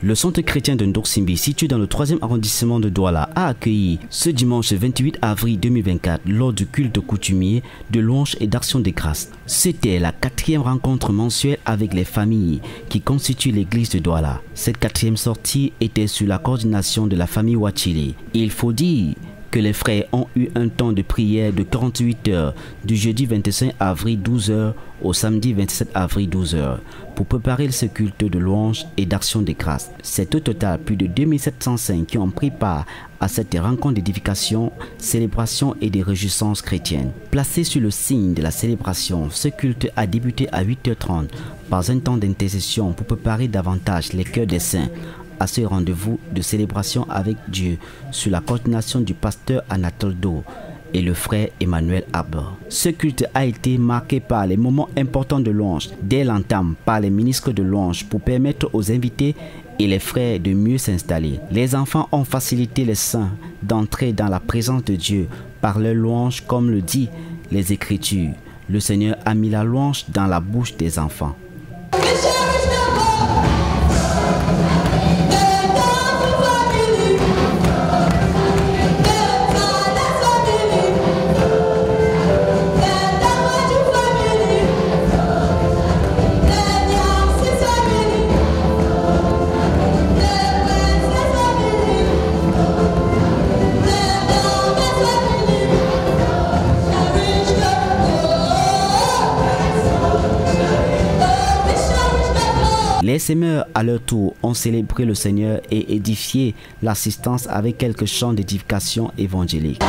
Le centre chrétien de Ndorsimbi, situé dans le 3e arrondissement de Douala, a accueilli ce dimanche 28 avril 2024 lors du culte coutumier de louange et d'action des grâces. C'était la quatrième rencontre mensuelle avec les familles qui constituent l'église de Douala. Cette quatrième sortie était sous la coordination de la famille Wachili. Il faut dire que les frères ont eu un temps de prière de 48 heures du jeudi 25 avril 12 h au samedi 27 avril 12 h pour préparer ce culte de louange et d'action des grâces. C'est au total plus de 2705 qui ont pris part à cette rencontre d'édification, célébration et de réjouissances chrétiennes. Placé sur le signe de la célébration, ce culte a débuté à 8h30 par un temps d'intercession pour préparer davantage les cœurs des saints à ce rendez-vous de célébration avec Dieu sous la coordination du pasteur Anatole Do et le frère Emmanuel Abba. Ce culte a été marqué par les moments importants de louange dès l'entame par les ministres de louange pour permettre aux invités et les frères de mieux s'installer. Les enfants ont facilité les saints d'entrer dans la présence de Dieu par leur louange comme le dit les Écritures. Le Seigneur a mis la louange dans la bouche des enfants. Les semeurs, à leur tour, ont célébré le Seigneur et édifié l'assistance avec quelques chants d'édification évangélique.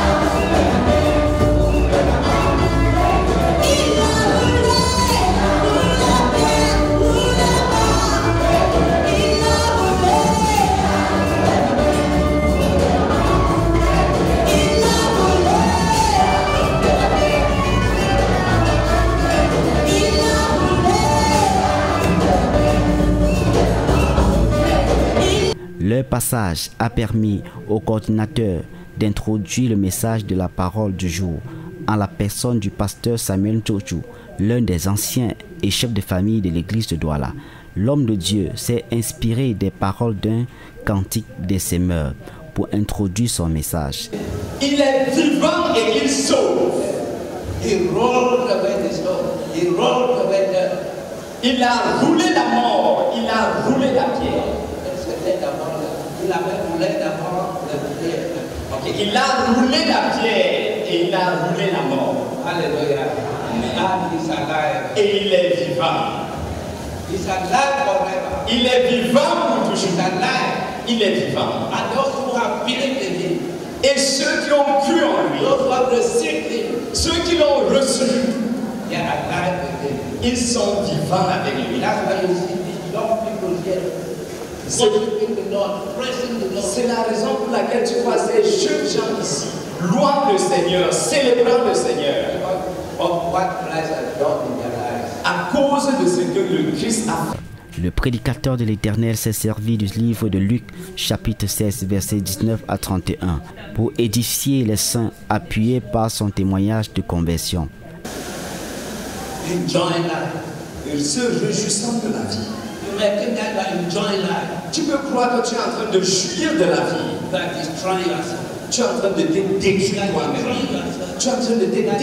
Passage a permis au coordinateur d'introduire le message de la parole du jour en la personne du pasteur Samuel Chochou, l'un des anciens et chefs de famille de l'église de Douala. L'homme de Dieu s'est inspiré des paroles d'un cantique des semeurs pour introduire son message. Il est vivant et il sauve. Il Il a roulé la mort, il a roulé la pierre il avait roulé d'abord la pierre. Il a roulé la pierre et il a roulé la mort. Alléluia. Et il est vivant. Il est vivant pour toujours. Il est vivant. Et ceux qui ont cru en lui, ceux qui l'ont reçu, ils sont vivants avec lui. C'est la raison pour laquelle tu vois ces jeunes gens ici, louant le Seigneur, célébrant le Seigneur. À cause de ce que le Christ a fait. Le prédicateur de l'Éternel s'est servi du livre de Luc, chapitre 16, versets 19 à 31, pour édifier les saints, appuyés par son témoignage de conversion. Il se réjouissant de la vie. Tu peux croire que tu es en train de jouir de la vie. Tu es en train de te détruire toi-même. Tu es en train de te détruire.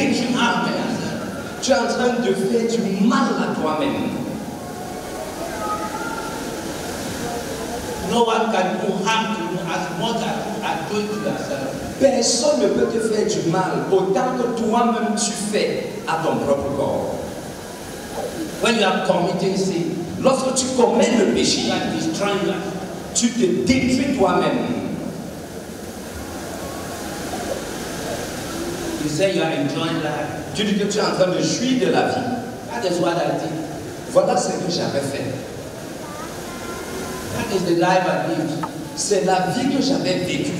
Tu es en train de faire du mal à toi-même. No one can do harm to you as much as you are doing to yourself. Personne ne peut te faire du mal autant que toi-même tu fais à ton propre corps. When you are committing sin, Lorsque tu commets le péché, tu te détruis toi-même. Tu dis que tu es en train de jouir de la vie. Voilà ce que j'avais fait. C'est la vie que j'avais vécue.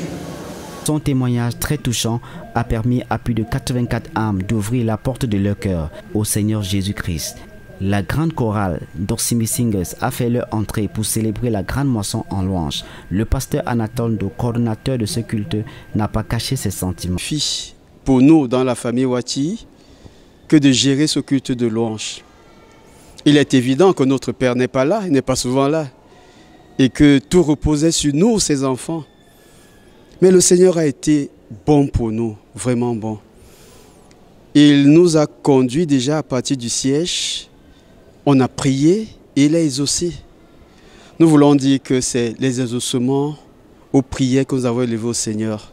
Son témoignage très touchant a permis à plus de 84 âmes d'ouvrir la porte de leur cœur au Seigneur Jésus-Christ. La grande chorale d'Orsimi Singers a fait leur entrée pour célébrer la grande moisson en louange. Le pasteur Anatole, coordonnateur de ce culte, n'a pas caché ses sentiments. Fille, pour nous dans la famille Wati, que de gérer ce culte de louange. Il est évident que notre Père n'est pas là, il n'est pas souvent là. et que tout reposait sur nous, ses enfants. Mais le Seigneur a été bon pour nous, vraiment bon. Il nous a conduits déjà à partir du siège. On a prié et il a exaucé. Nous voulons dire que c'est les exaucements aux prières que nous avons élevées au Seigneur.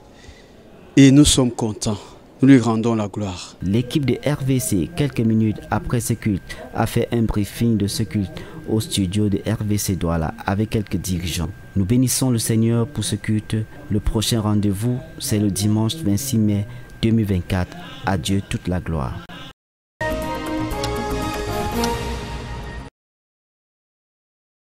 Et nous sommes contents. Nous lui rendons la gloire. L'équipe de RVC, quelques minutes après ce culte, a fait un briefing de ce culte au studio de RVC Douala avec quelques dirigeants. Nous bénissons le Seigneur pour ce culte. Le prochain rendez-vous, c'est le dimanche 26 mai 2024. À Dieu toute la gloire.